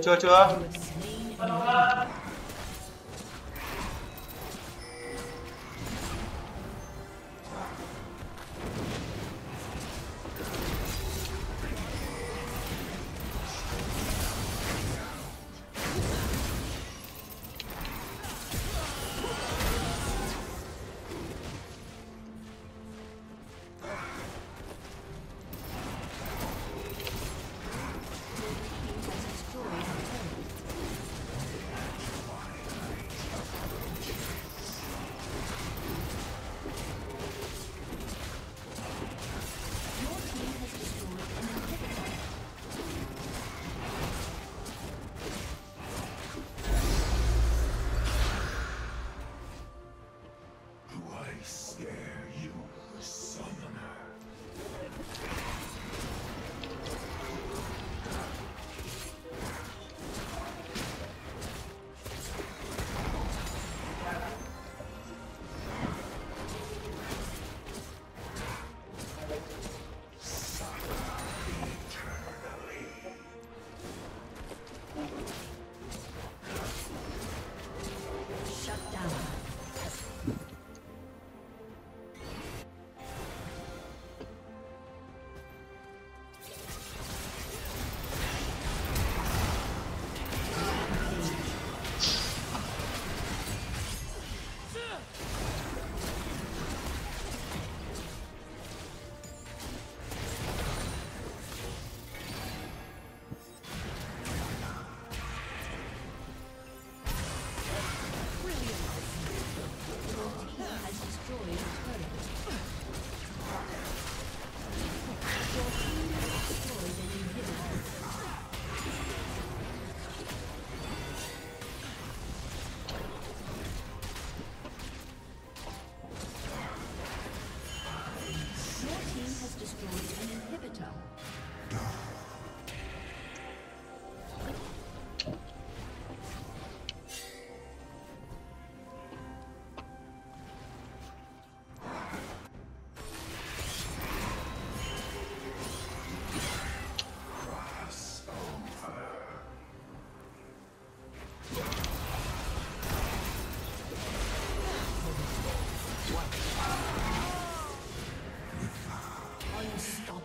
chưa chưa chưa.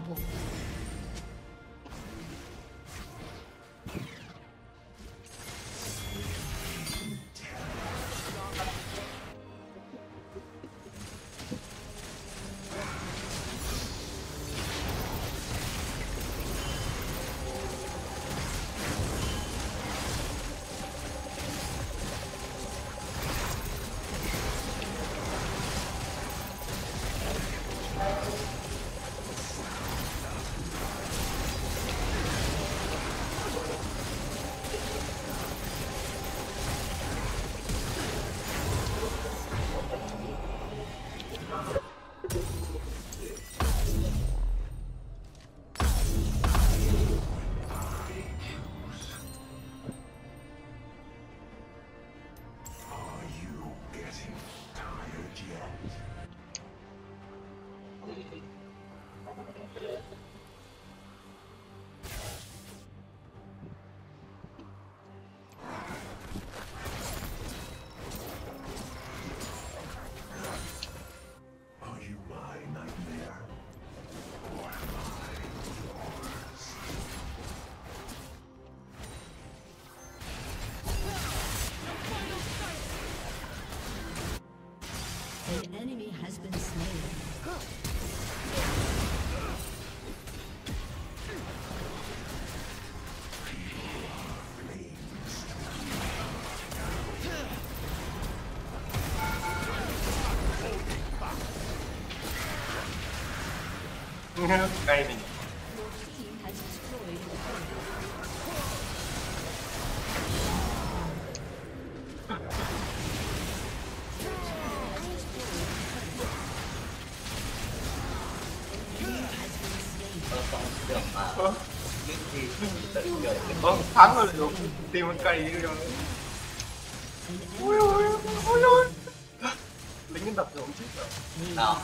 不。Cây thắng rồi được tìm một cây đi rồi ui ui ui ui lính đập rồi không chết rồi nào